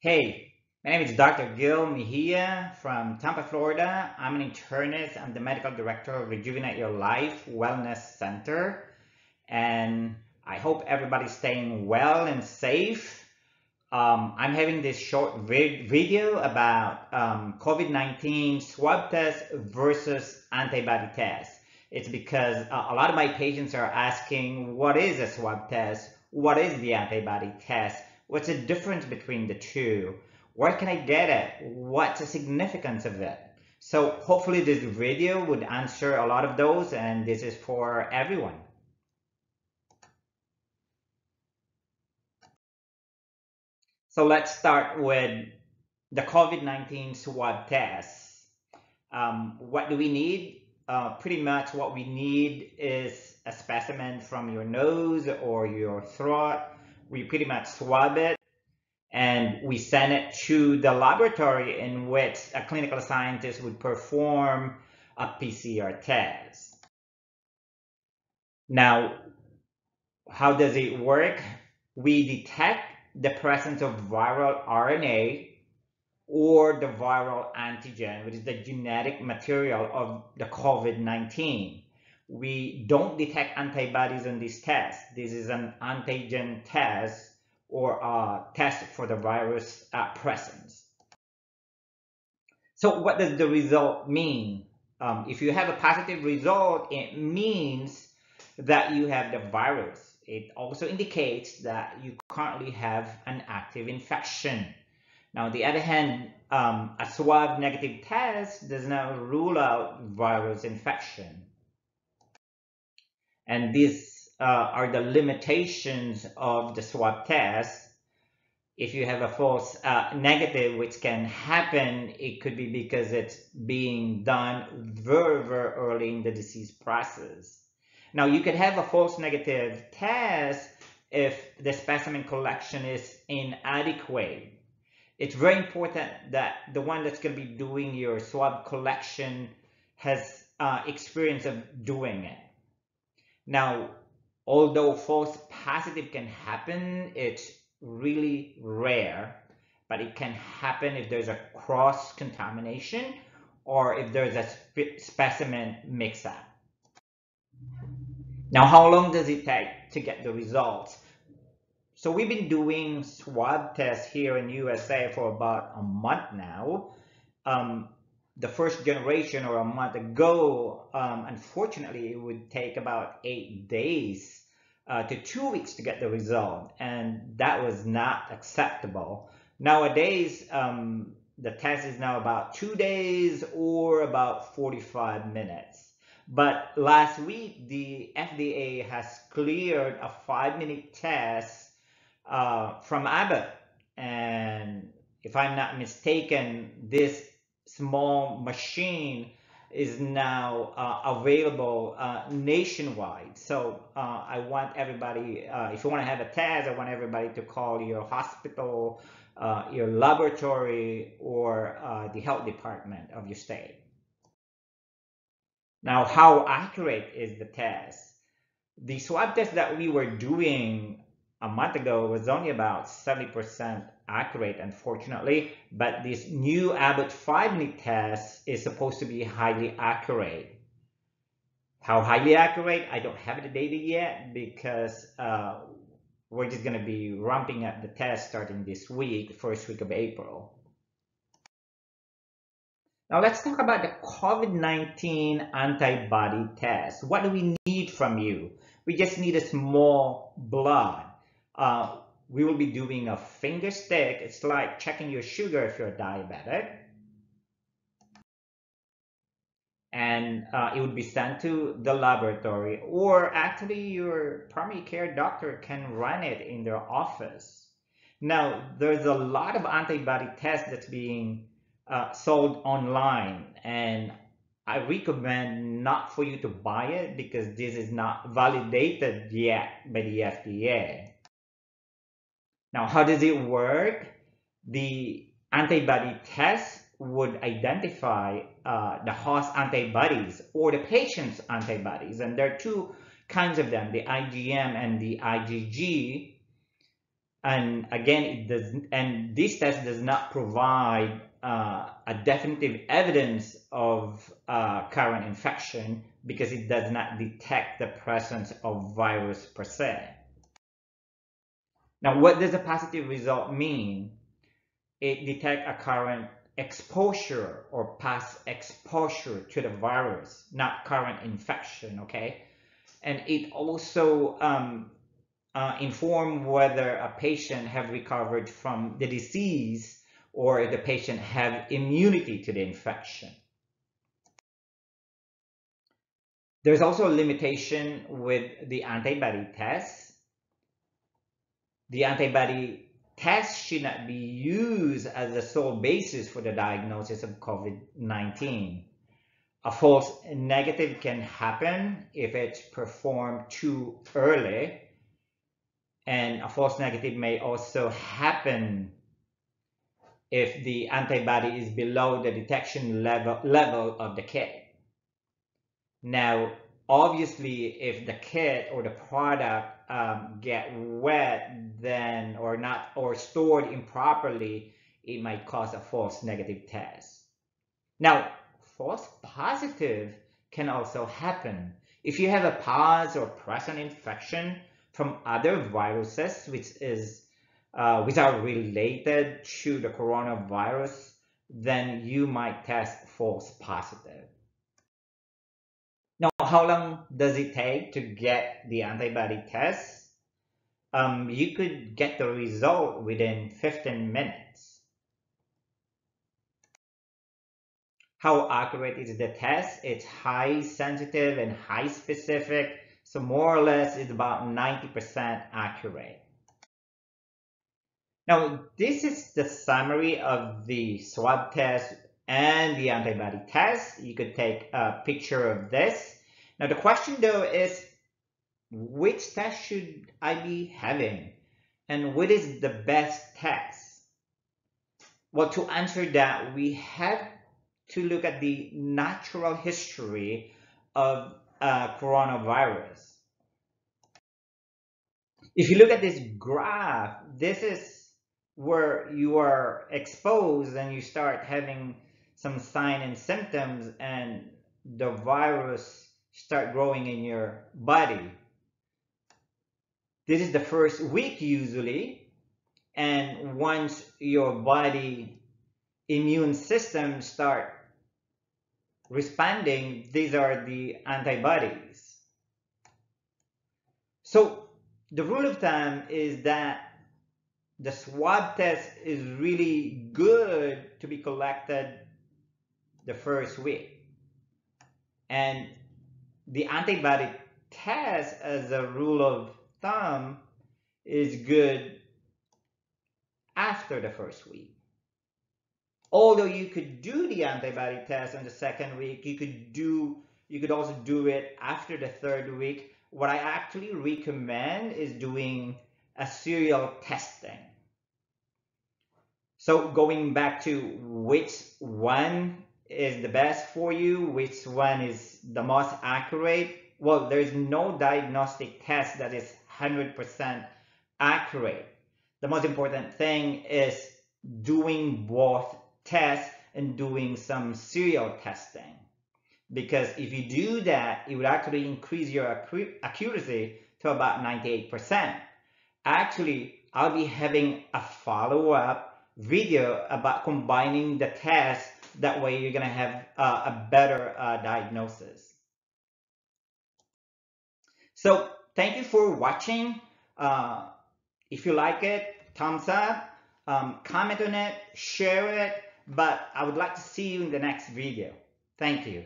Hey, my name is Dr. Gil Mejia from Tampa, Florida. I'm an internist. I'm the medical director of Rejuvenate Your Life Wellness Center. And I hope everybody's staying well and safe. Um, I'm having this short video about um, COVID-19 swab test versus antibody test. It's because uh, a lot of my patients are asking, what is a swab test? What is the antibody test? What's the difference between the two? Where can I get it? What's the significance of it? So hopefully this video would answer a lot of those and this is for everyone. So let's start with the COVID-19 swab test. Um, what do we need? Uh, pretty much what we need is a specimen from your nose or your throat we pretty much swab it and we send it to the laboratory in which a clinical scientist would perform a PCR test. Now, how does it work? We detect the presence of viral RNA or the viral antigen, which is the genetic material of the COVID-19 we don't detect antibodies in this test. This is an antigen test or a test for the virus uh, presence. So what does the result mean? Um, if you have a positive result, it means that you have the virus. It also indicates that you currently have an active infection. Now, on the other hand, um, a swab negative test does not rule out virus infection. And these uh, are the limitations of the swab test. If you have a false uh, negative, which can happen, it could be because it's being done very, very early in the disease process. Now, you could have a false negative test if the specimen collection is inadequate. It's very important that the one that's going to be doing your swab collection has uh, experience of doing it. Now, although false positive can happen, it's really rare, but it can happen if there's a cross contamination or if there's a spe specimen mix-up. Now, how long does it take to get the results? So we've been doing swab tests here in USA for about a month now. Um, the first generation or a month ago, um, unfortunately, it would take about eight days uh, to two weeks to get the result, and that was not acceptable. Nowadays, um, the test is now about two days or about 45 minutes. But last week, the FDA has cleared a five-minute test uh, from Abbott, and if I'm not mistaken, this small machine is now uh, available uh, nationwide. So uh, I want everybody, uh, if you want to have a test, I want everybody to call your hospital, uh, your laboratory, or uh, the health department of your state. Now, how accurate is the test? The swab test that we were doing a month ago was only about 70% accurate, unfortunately, but this new Abbott 5-minute test is supposed to be highly accurate. How highly accurate? I don't have the data yet because uh, we're just going to be ramping up the test starting this week, first week of April. Now let's talk about the COVID-19 antibody test. What do we need from you? We just need a small blood. Uh, we will be doing a finger stick. It's like checking your sugar if you're diabetic. And uh, it would be sent to the laboratory or actually your primary care doctor can run it in their office. Now, there's a lot of antibody tests that's being uh, sold online and I recommend not for you to buy it because this is not validated yet by the FDA. Now, how does it work? The antibody test would identify uh, the host antibodies or the patient's antibodies. And there are two kinds of them, the IgM and the IgG. And again, it does, and this test does not provide uh, a definitive evidence of uh, current infection because it does not detect the presence of virus per se. Now, what does a positive result mean? It detects a current exposure or past exposure to the virus, not current infection, okay? And it also um, uh, inform whether a patient have recovered from the disease or the patient have immunity to the infection. There's also a limitation with the antibody test. The antibody test should not be used as the sole basis for the diagnosis of COVID-19. A false negative can happen if it's performed too early, and a false negative may also happen if the antibody is below the detection level, level of the kit. Now, obviously, if the kit or the product um, get wet, then or not or stored improperly, it might cause a false negative test. Now, false positive can also happen. If you have a past or present infection from other viruses, which is uh, which are related to the coronavirus, then you might test false positive. How long does it take to get the antibody test? Um, you could get the result within 15 minutes. How accurate is the test? It's high sensitive and high specific. So more or less it's about 90% accurate. Now, this is the summary of the swab test and the antibody test. You could take a picture of this. Now, the question though is, which test should I be having? And what is the best test? Well, to answer that, we have to look at the natural history of uh, coronavirus. If you look at this graph, this is where you are exposed and you start having some sign and symptoms and the virus start growing in your body. This is the first week usually and once your body immune system start responding, these are the antibodies. So the rule of thumb is that the swab test is really good to be collected the first week. And the antibody test as a rule of thumb is good after the first week. Although you could do the antibody test on the second week, you could do you could also do it after the third week. What I actually recommend is doing a serial testing. So going back to which one is the best for you, which one is the most accurate, well, there is no diagnostic test that is 100% accurate. The most important thing is doing both tests and doing some serial testing. Because if you do that, it would actually increase your accuracy to about 98%. Actually, I'll be having a follow-up video about combining the tests. That way you're going to have uh, a better uh, diagnosis. So thank you for watching. Uh, if you like it, thumbs up, um, comment on it, share it, but I would like to see you in the next video. Thank you.